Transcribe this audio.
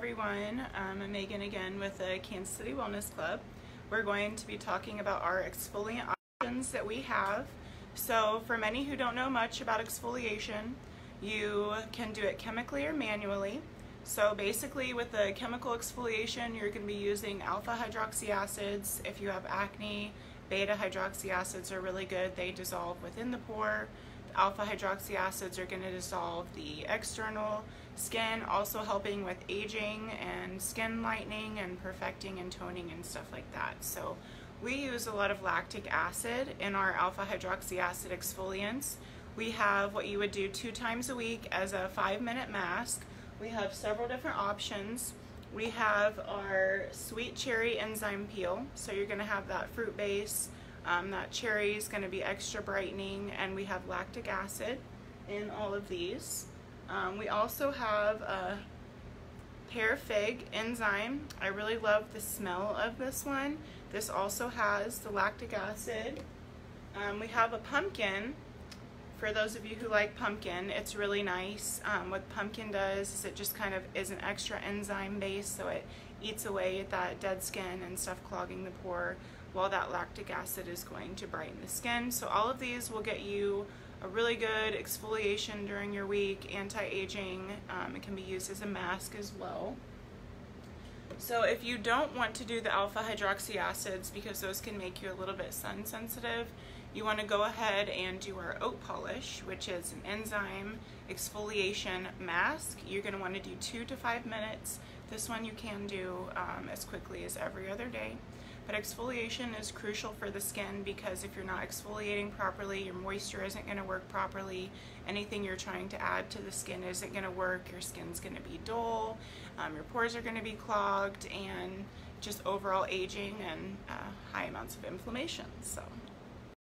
everyone. Um, I'm Megan again with the Kansas City Wellness Club. We're going to be talking about our exfoliant options that we have. So for many who don't know much about exfoliation, you can do it chemically or manually. So basically with the chemical exfoliation, you're going to be using alpha hydroxy acids. If you have acne, beta hydroxy acids are really good. They dissolve within the pore. Alpha hydroxy acids are going to dissolve the external skin, also helping with aging and skin lightening and perfecting and toning and stuff like that. So we use a lot of lactic acid in our alpha hydroxy acid exfoliants. We have what you would do two times a week as a five minute mask. We have several different options. We have our sweet cherry enzyme peel. So you're gonna have that fruit base. Um, that cherry is gonna be extra brightening and we have lactic acid in all of these. Um, we also have a pear fig enzyme. I really love the smell of this one. This also has the lactic acid. Um, we have a pumpkin. For those of you who like pumpkin, it's really nice. Um, what pumpkin does is it just kind of is an extra enzyme base, so it eats away at that dead skin and stuff clogging the pore while that lactic acid is going to brighten the skin. So all of these will get you a really good exfoliation during your week, anti-aging. Um, it can be used as a mask as well. So if you don't want to do the alpha hydroxy acids because those can make you a little bit sun sensitive, you want to go ahead and do our oat polish, which is an enzyme exfoliation mask. You're going to want to do two to five minutes. This one you can do um, as quickly as every other day. But exfoliation is crucial for the skin because if you're not exfoliating properly, your moisture isn't going to work properly. Anything you're trying to add to the skin isn't going to work. Your skin's going to be dull, um, your pores are going to be clogged, and just overall aging and uh, high amounts of inflammation. So